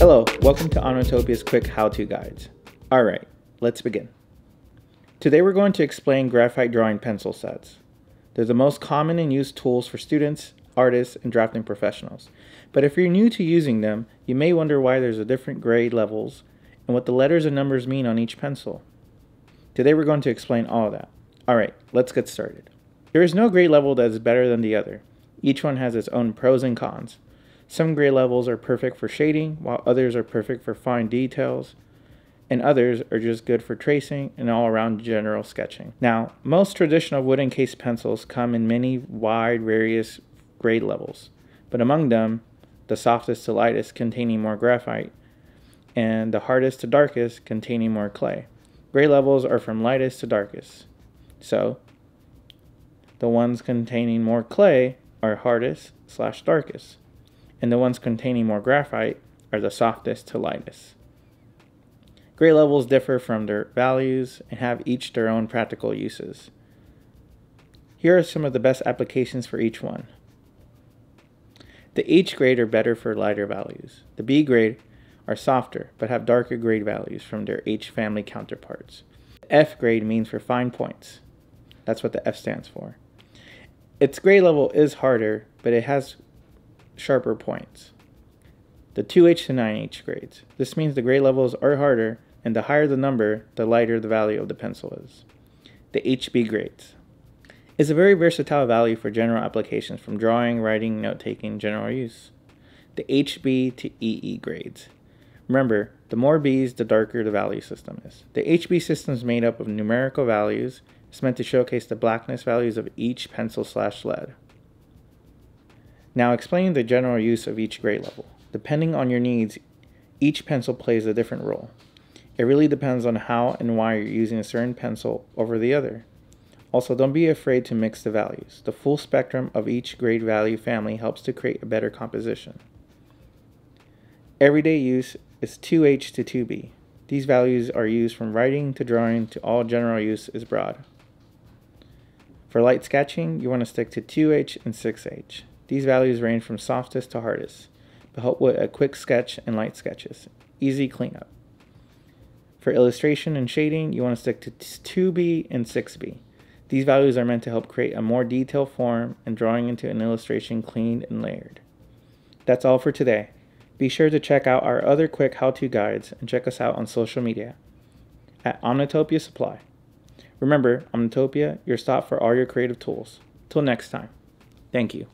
Hello, welcome to Omnitopia's quick how-to guides. Alright, let's begin. Today we're going to explain graphite drawing pencil sets. They're the most common and used tools for students, artists, and drafting professionals. But if you're new to using them, you may wonder why there's a different grade levels and what the letters and numbers mean on each pencil. Today we're going to explain all of that. Alright, let's get started. There is no grade level that is better than the other. Each one has its own pros and cons. Some grade levels are perfect for shading, while others are perfect for fine details, and others are just good for tracing and all around general sketching. Now, most traditional wooden case pencils come in many wide various grade levels, but among them, the softest to lightest containing more graphite, and the hardest to darkest containing more clay. Grade levels are from lightest to darkest. So, the ones containing more clay are hardest slash darkest, and the ones containing more graphite are the softest to lightest. Grade levels differ from their values and have each their own practical uses. Here are some of the best applications for each one. The H grade are better for lighter values. The B grade are softer but have darker grade values from their H family counterparts. The F grade means for fine points. That's what the F stands for. Its grade level is harder, but it has sharper points. The 2H to 9H grades. This means the grade levels are harder and the higher the number, the lighter the value of the pencil is. The HB grades is a very versatile value for general applications from drawing, writing, note taking, general use. The HB to EE grades. Remember, the more B's, the darker the value system is. The HB system is made up of numerical values. It's meant to showcase the blackness values of each pencil slash lead. Now explaining the general use of each grade level. Depending on your needs, each pencil plays a different role. It really depends on how and why you're using a certain pencil over the other. Also, don't be afraid to mix the values. The full spectrum of each grade value family helps to create a better composition. Everyday use is 2H to 2B. These values are used from writing to drawing to all general use is broad. For light sketching, you want to stick to 2H and 6H. These values range from softest to hardest, but help with a quick sketch and light sketches. Easy cleanup. For illustration and shading, you want to stick to 2B and 6B. These values are meant to help create a more detailed form and drawing into an illustration cleaned and layered. That's all for today. Be sure to check out our other quick how-to guides and check us out on social media at Omnitopia Supply. Remember, Omnitopia, your stop for all your creative tools. Till next time. Thank you.